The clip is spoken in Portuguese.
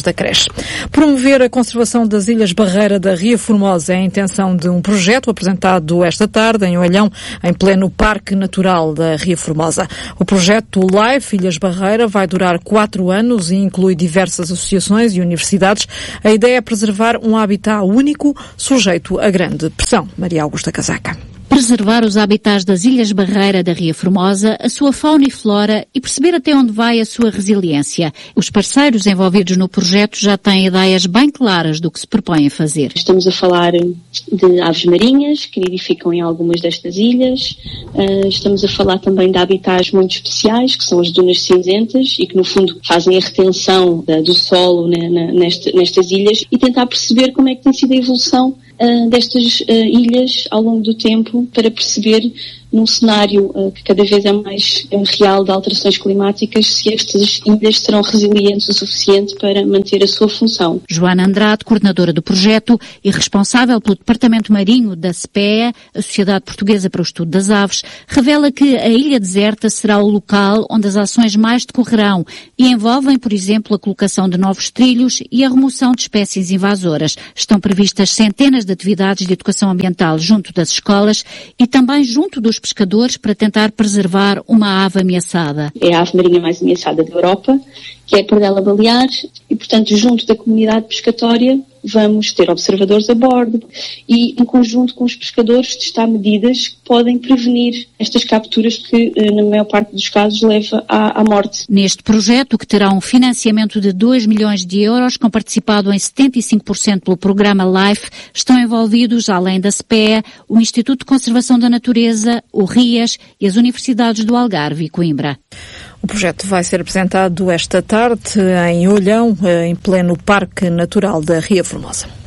da creche. Promover a conservação das Ilhas Barreira da Ria Formosa é a intenção de um projeto apresentado esta tarde em Olhão, em pleno Parque Natural da Ria Formosa. O projeto LIFE Ilhas Barreira vai durar quatro anos e inclui diversas associações e universidades. A ideia é preservar um habitat único sujeito a grande pressão. Maria Augusta Casaca preservar os habitats das Ilhas Barreira da Ria Formosa, a sua fauna e flora e perceber até onde vai a sua resiliência. Os parceiros envolvidos no projeto já têm ideias bem claras do que se propõem fazer. Estamos a falar de aves marinhas que nidificam em algumas destas ilhas. Uh, estamos a falar também de habitats muito especiais, que são as dunas cinzentas e que no fundo fazem a retenção do solo né, nestas ilhas e tentar perceber como é que tem sido a evolução destas uh, ilhas ao longo do tempo para perceber num cenário uh, que cada vez é mais real de alterações climáticas, se estas ilhas serão resilientes o suficiente para manter a sua função. Joana Andrade, coordenadora do projeto e responsável pelo Departamento Marinho da SPEA, a Sociedade Portuguesa para o Estudo das Aves, revela que a ilha deserta será o local onde as ações mais decorrerão e envolvem, por exemplo, a colocação de novos trilhos e a remoção de espécies invasoras. Estão previstas centenas de atividades de educação ambiental junto das escolas e também junto dos pescadores para tentar preservar uma ave ameaçada. É a ave marinha mais ameaçada da Europa, que é a pardela balear, e portanto, junto da comunidade pescatória, vamos ter observadores a bordo e, em conjunto com os pescadores, testar medidas podem prevenir estas capturas que, eh, na maior parte dos casos, leva à, à morte. Neste projeto, que terá um financiamento de 2 milhões de euros, com participado em 75% pelo programa LIFE, estão envolvidos, além da SPEA, o Instituto de Conservação da Natureza, o RIAS e as Universidades do Algarve e Coimbra. O projeto vai ser apresentado esta tarde em Olhão, eh, em pleno Parque Natural da Ria Formosa.